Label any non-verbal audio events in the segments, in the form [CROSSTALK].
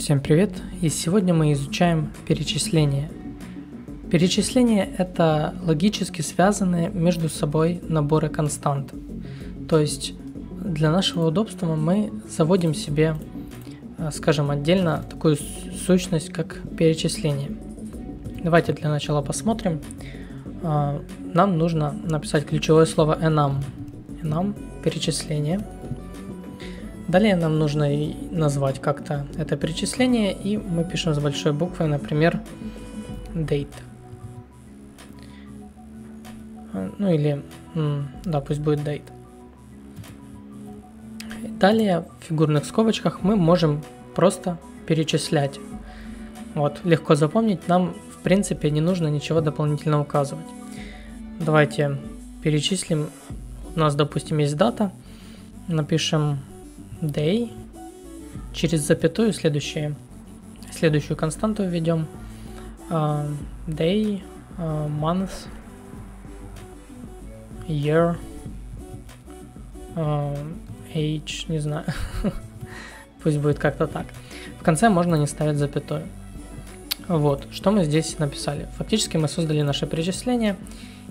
Всем привет! И сегодня мы изучаем перечисления. Перечисления – это логически связанные между собой наборы констант. То есть для нашего удобства мы заводим себе, э, скажем, отдельно такую сущность, как перечисление. Давайте для начала посмотрим. Э, нам нужно написать ключевое слово enum. Enum – перечисление – Далее нам нужно назвать как-то это перечисление, и мы пишем с большой буквы, например, date. Ну или, да, пусть будет date. Далее в фигурных скобочках мы можем просто перечислять. Вот, легко запомнить, нам в принципе не нужно ничего дополнительно указывать. Давайте перечислим. У нас, допустим, есть дата. Напишем day. Через запятую следующие, следующую константу введем. Uh, day, uh, month, year, uh, age, не знаю. [LAUGHS] Пусть будет как-то так. В конце можно не ставить запятую. Вот, что мы здесь написали. Фактически мы создали наше перечисление,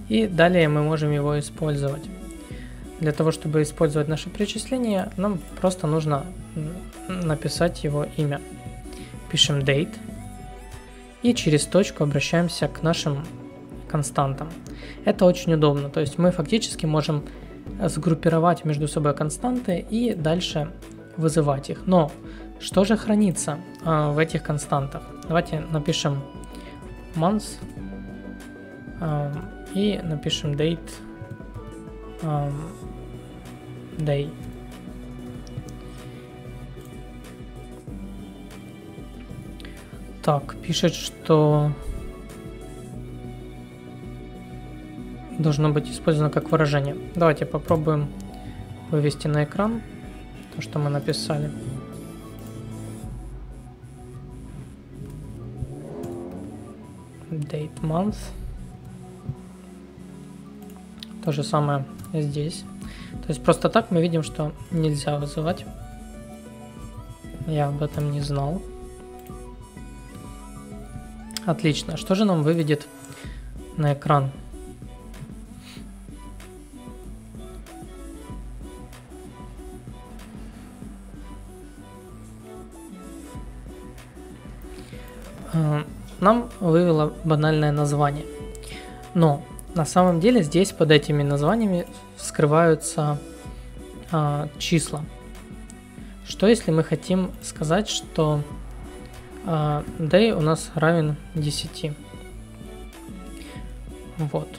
и далее мы можем его использовать. Для того, чтобы использовать наше перечисление, нам просто нужно написать его имя. Пишем date и через точку обращаемся к нашим константам. Это очень удобно, то есть мы фактически можем сгруппировать между собой константы и дальше вызывать их. Но что же хранится э, в этих константах? Давайте напишем months э, и напишем date day. Так, пишет, что должно быть использовано как выражение. Давайте попробуем вывести на экран то, что мы написали. Date month. То же самое здесь. То есть просто так мы видим, что нельзя вызывать. Я об этом не знал. Отлично. Что же нам выведет на экран? Э, нам вывело банальное название. Но на самом деле здесь под этими названиями скрываются а, числа. Что если мы хотим сказать, что а, day у нас равен 10? Вот.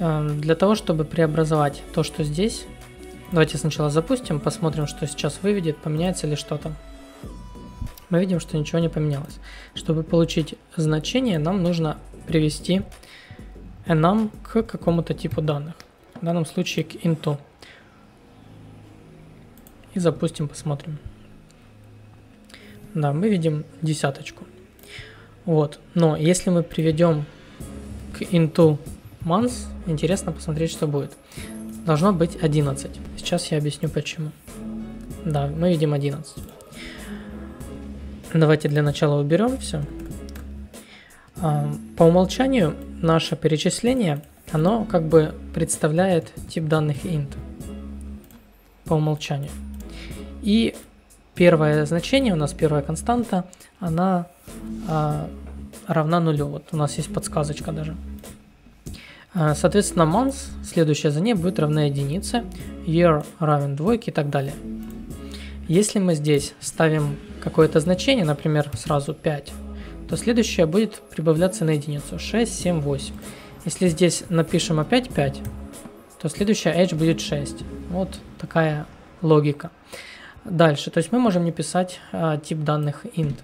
А, для того, чтобы преобразовать то, что здесь, давайте сначала запустим, посмотрим, что сейчас выведет, поменяется ли что-то. Мы видим, что ничего не поменялось. Чтобы получить значение, нам нужно привести enum к какому-то типу данных. В данном случае к инту. И запустим, посмотрим. Да, мы видим десяточку. Вот. Но если мы приведем к инту months, интересно посмотреть, что будет. Должно быть 11. Сейчас я объясню почему. Да, мы видим 11. Давайте для начала уберем все. А, по умолчанию наше перечисление, оно как бы представляет тип данных int по умолчанию. И первое значение, у нас первая константа, она а, равна нулю. Вот у нас есть подсказочка даже. А, соответственно, months, следующая за ней будет равна единице, year равен двойке и так далее. Если мы здесь ставим какое-то значение, например, сразу 5, то следующее будет прибавляться на единицу. 6, 7, 8. Если здесь напишем опять 5, то следующая edge будет 6. Вот такая логика. Дальше, то есть мы можем не писать а, тип данных int,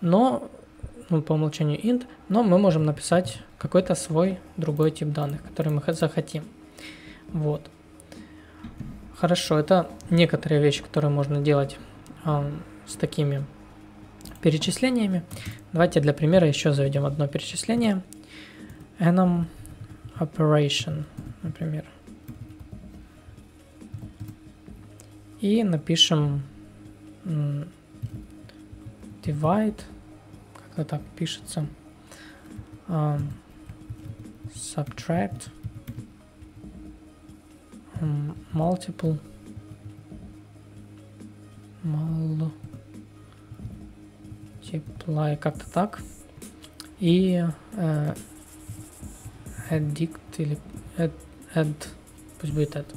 но ну, по умолчанию int, но мы можем написать какой-то свой другой тип данных, который мы захотим. Вот. Хорошо, это некоторые вещи, которые можно делать а, с такими перечислениями. Давайте для примера еще заведем одно перечисление. enum operation, например. И напишем divide, как это так пишется, um, subtract, um, multiple, multiply, как-то так, и uh, addict или add, add, пусть будет это.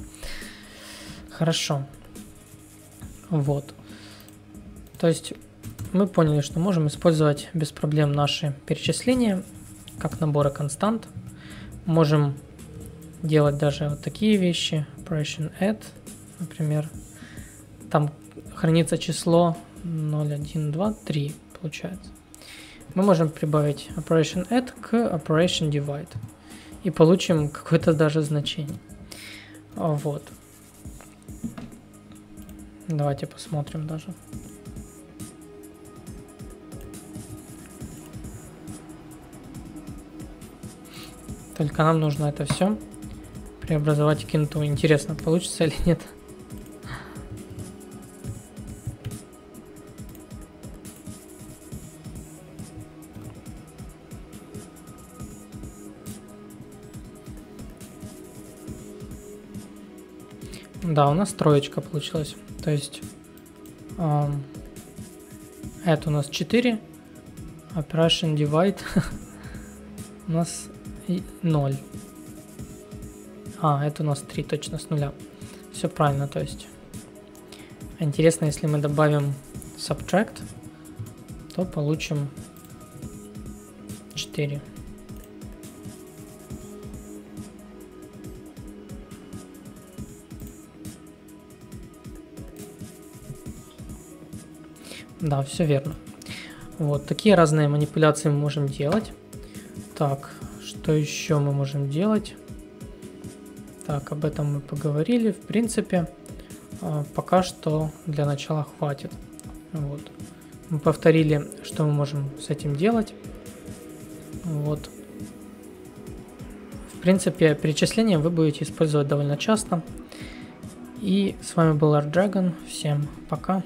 Хорошо. Вот. То есть мы поняли, что можем использовать без проблем наши перечисления как наборы констант. Можем делать даже вот такие вещи. Operation add, например. Там хранится число 0, 1, 2, 3 получается. Мы можем прибавить operation add к operation divide и получим какое-то даже значение. Вот. Давайте посмотрим даже. Только нам нужно это все преобразовать в кинту. Интересно, получится или нет. Да, у нас троечка получилась. То есть эм, это у нас 4, operation divide [LAUGHS] у нас 0. А, это у нас 3 точно с нуля. Все правильно, то есть. Интересно, если мы добавим subtract, то получим 4. Да, все верно. Вот, такие разные манипуляции мы можем делать. Так, что еще мы можем делать? Так, об этом мы поговорили. В принципе, а, пока что для начала хватит. Вот. Мы повторили, что мы можем с этим делать. Вот. В принципе, перечисления вы будете использовать довольно часто. И с вами был Art Dragon. Всем пока.